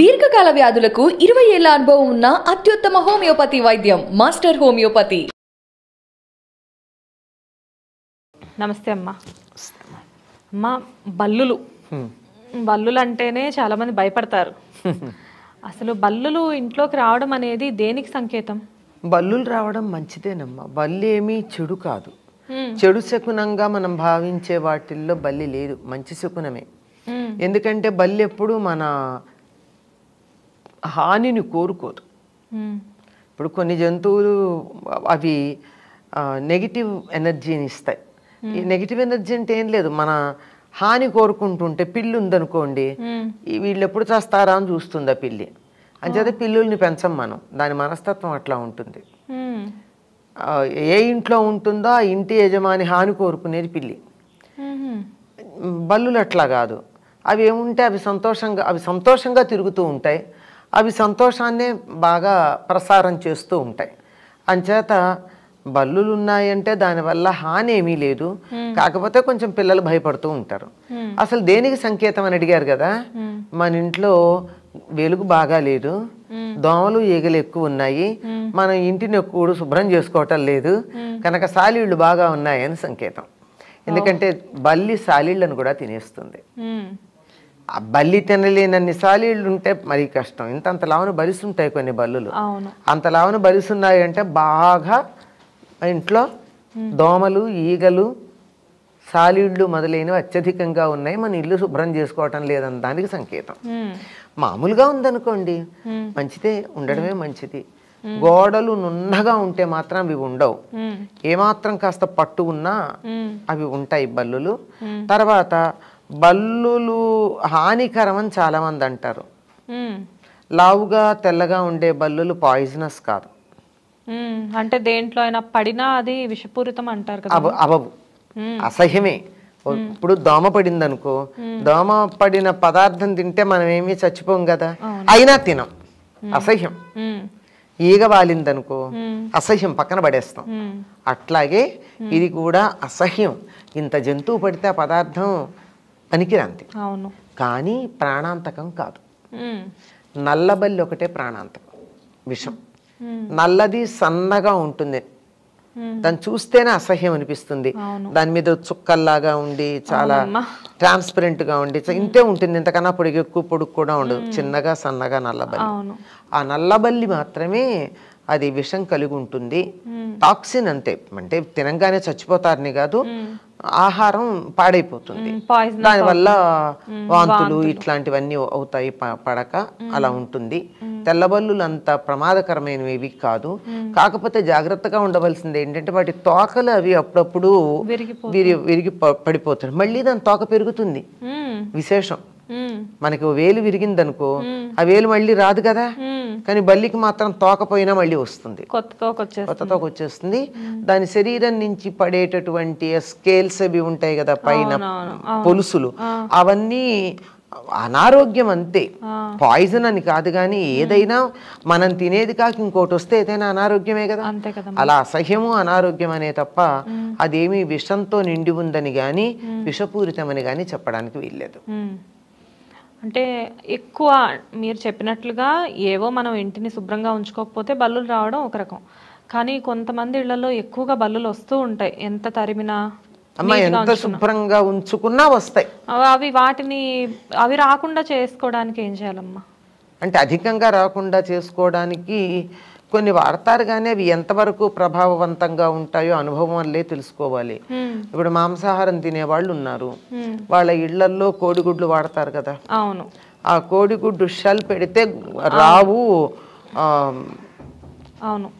దీర్ఘకాల వ్యాధులకు ఇరవై ఏళ్ళ అనుభవం ఉన్న అత్యుత్తమ హోమియోపతి వైద్యం మాస్టర్ హోమియోపతి. నమస్తే అమ్మా. అమ్మ బల్లులు. బల్లులు అంటేనే చాలా మంది భయపడతారు. అసలు బల్లులు ఇంట్లోకి రావడం అనేది దేనికి సంకేతం? బల్లులు రావడం మంచిదేనమ్మా. బల్లి ఏమీ చెడు కాదు. చెడు శకునంగా మనం భావించే వాటిల్లో బల్లి లేదు. మంచి శకునమే. ఎందుకంటే బల్లి ఎప్పుడు మన హానిని కోరుకోదు. మ్మ్. ఇప్పుడు కొన్ని జంతువులు అవి నెగిటివ్ ఎనర్జీని ఇస్తాయి. ఈ నెగిటివ్ ఎనర్జీ అంటే ఏం లేదు మన హాని కోరుకుంటుంటే పిల్లి ఉందనుకోండి వీళ్ళు ఎప్పుడు చేస్తారా అని చూస్తుంది ఆ పిల్లి. అంచేత పిల్లుల్ని పెంచం మనం దాని మనస్తత్వం అట్లా ఉంటుంది. ఏ ఇంట్లో ఉంటుందో ఆ ఇంటి యజమాని హాని కోరుకునేది పిల్లి. బల్లులు అట్లా కాదు. అవి ఏముంటే అవి సంతోషంగా అవి సంతోషంగా తిరుగుతూ ఉంటాయి. అవి సంతోషాన్నే బాగా ప్రసారం చేస్తూ ఉంటాయి. అంచేత బల్లులు ఉన్నాయంటే దానివల్ల హాని ఏమీ లేదు కాకపోతే కొంచెం పిల్లలు భయపడుతూ ఉంటారు. అసలు దేనికి సంకేతం అని అడిగారు కదా? మన ఇంట్లో వెలుగు బాగా లేదు. దోమలు ఈగలు ఎక్కువ ఉన్నాయి. మనం ఇంటిని ఎక్కువ శుభ్రం చేసుకోవటం లేదు. కనుక సాలీళ్ళు బాగా ఉన్నాయని సంకేతం. ఎందుకంటే బల్లి సాలీళ్ళను కూడా తినేస్తుంది. ఆ బల్లి తినలేనన్ని సాలీళ్ళు ఉంటే మరీ కష్టం. ఇంత అంత లావున బలిసుంటాయి కొన్ని బల్లులు. అంత లావున బలిసున్నాయి అంటే బాగా ఇంట్లో దోమలు ఈగలు సాలీళ్ళు మొదలైనవి అత్యధికంగా ఉన్నాయి. మన ఇల్లు శుభ్రం చేసుకోవటం లేదని దానికి సంకేతం. మ్మ్. మామూలుగా ఉందనుకోండి మంచిదే ఉండడమే మంచిది. గోడలు నున్నగా ఉంటే మాత్రం అవి ఉండవు. ఏమాత్రం కాస్త పట్టు ఉన్నా. అవి ఉంటాయి బల్లులు. తర్వాత బల్లులు హానికరం అని చాలా మంది అంటారు. లావుగా తెల్లగా ఉండే బల్లులు పాయిజనస్ కాదు. అంటే దేంట్లో అయినా పడినా అది విషపూరితం అంటారు కదా. అవవు అసహ్యమే. ఇప్పుడు దోమ పడింది అనుకో దోమ పడిన పదార్థం తింటే మనం ఏమీ చచ్చిపోం కదా. అయినా తినం. అసహ్యం. ఈగ వాలిందనుకో అసహ్యం పక్కన పడేస్తాం. అట్లాగే ఇది కూడా అసహ్యం. ఇంత జంతువు పడితే ఆ పదార్థం పనికిరాంతి అవును. కానీ ప్రాణాంతకం కాదు. నల్లబల్లి ఒకటే ప్రాణాంతకం విషం. నల్లది సన్నగా ఉంటుంది. దాన్ని చూస్తేనే అసహ్యం అనిపిస్తుంది. దాని మీద చుక్కల్లాగా ఉండి చాలా. ట్రాన్స్పరెంట్గా ఉండి ఇంతే ఉంటుంది. ఇంతకన్నా పొడిగి ఎక్కువ పొడుగు కూడా ఉండదు. చిన్నగా సన్నగా నల్లబల్లి ఆ నల్లబల్లి మాత్రమే అది విషం కలిగి ఉంటుంది టాక్సిన్ అంతే అంటే తినంగానే చచ్చిపోతారని కాదు. ఆహారం పాడైపోతుంది. దానివల్ల వాంతులు ఇట్లాంటివన్నీ అవుతాయి పడక అలా ఉంటుంది. తెల్లబల్లులు అంత ప్రమాదకరమైనవి కాదు. కాకపోతే జాగ్రత్తగా ఉండవలసింది ఏంటంటే వాటి తోకలు అవి అప్పుడప్పుడు విరిగి ప- పడిపోతాయి. మళ్ళీ దాని తోక పెరుగుతుంది. విశేషం. మనకి వేలు విరిగిందనుకో ఆ వేలు మళ్ళీ రాదు కదా. కానీ బల్లికి మాత్రం తోకపోయినా మళ్ళీ వస్తుంది. కొత్త తోక వచ్చేస్తుంది దాని శరీరం నుంచి పడేటటువంటి స్కేల్స్ అవి ఉంటాయి కదా పైన పొలుసులు. అవన్నీ అనారోగ్యం అంతే. పాయిజన్ అని కాదు కానీ ఏదైనా మనం తినేది కాక ఇంకోటి వస్తే ఏదైనా అనారోగ్యమే కదా? అలా అసహ్యము అనారోగ్యం అనే తప్ప అదేమి విషంతో నిండి ఉందని గాని విషపూరితమని గాని చెప్పడానికి వీల్లేదు. అంటే ఎక్కువ మీరు చెప్పినట్లుగా ఏవో మనం ఇంటిని శుభ్రంగా ఉంచుకోకపోతే బల్లులు రావడం ఒక రకం. కానీ కొంతమంది ఇళ్ళలో ఎక్కువగా బల్లులు వస్తూ ఉంటాయి. ఎంత తరిమినా అమ్మ ఎంత శుభ్రంగా ఉంచుకున్నా వస్తాయి. అవి- అవి వాటిని అవి రాకుండా చేసుకోవడానికి ఏం చేయాలమ్మా? అంటే అధికంగా రాకుండా చేసుకోవడానికి కొన్ని వాడతారు కానీ అవి ఎంతవరకు ప్రభావవంతంగా ఉంటాయో అనుభవం వల్లే తెలుసుకోవాలి. ఇప్పుడు మాంసాహారం తినేవాళ్ళు ఉన్నారు. వాళ్ళ ఇళ్ళల్లో కోడిగుడ్లు వాడతారు కదా. అవును. ఆ కోడిగుడ్డు షెల్ పెడితే రావు అవును.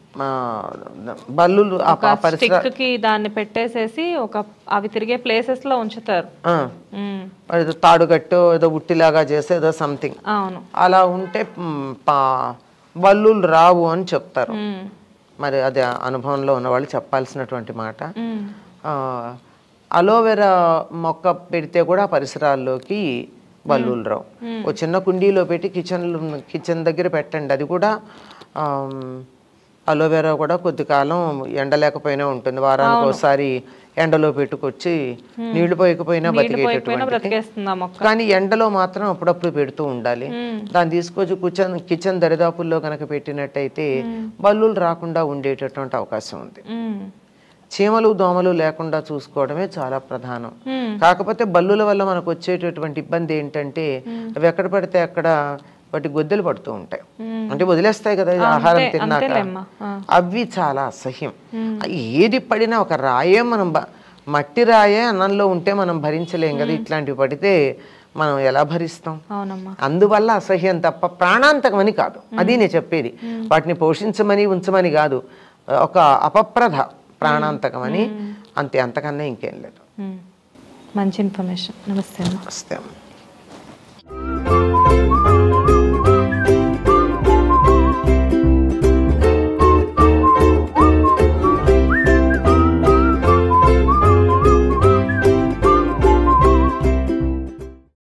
కి దాన్ని పెట్టేసేసి ఒక అవి తిరిగే ప్లేసెస్లో ఉంచుతారు. ఏదో తాడుగట్టు ఏదో ఉట్టిలాగా చేసి ఏదో సంథింగ్. అవును. అలా ఉంటే బల్లులు రావు అని చెప్తారు. మరి అది అనుభవంలో ఉన్న వాళ్ళు చెప్పాల్సినటువంటి మాట. అలోవెరా మొక్క పెడితే కూడా పరిసరాల్లోకి బల్లులు రావు. ఓ చిన్న కుండీలో పెట్టి కిచెన్ కిచెన్ దగ్గర పెట్టండి. అది కూడా అలోవెరా కూడా కొద్ది కాలం ఎండ లేకపోయినా ఉంటుంది. వారానికి ఒకసారి ఎండలో పెట్టుకొచ్చి నీళ్ళు పోయకపోయినా బతికేటటువంటి కానీ ఎండలో మాత్రం అప్పుడప్పుడు పెడుతూ ఉండాలి. దాన్ని తీసుకొచ్చి కిచెన్ కిచెన్ దరిదాపుల్లో కనుక పెట్టినట్టయితే బల్లులు రాకుండా ఉండేటటువంటి అవకాశం ఉంది. చీమలు దోమలు లేకుండా చూసుకోవడమే చాలా ప్రధానం. కాకపోతే బల్లుల వల్ల మనకు వచ్చేటటువంటి ఇబ్బంది ఏంటంటే అవి ఎక్కడ పడితే అక్కడ వాటి గొద్దెలు పడుతూ ఉంటాయి. అంటే వదిలేస్తాయి కదా ఆహారం తిన్నాక. అవి చాలా అసహ్యం. ఏది పడినా ఒక రాయే మనం మట్టి రాయే అన్నంలో ఉంటే మనం భరించలేం కదా ఇట్లాంటివి పడితే మనం ఎలా భరిస్తాం? అందువల్ల అసహ్యం తప్ప ప్రాణాంతకమని కాదు. అది నేను చెప్పేది. వాటిని పోషించమని ఉంచమని కాదు. ఒక అపప్రధ ప్రాణాంతకమని అంతే అంతకన్నా ఇంకేం లేదు. మంచి ఇన్ఫర్మేషన్. నమస్తే అమ్మా. వస్తే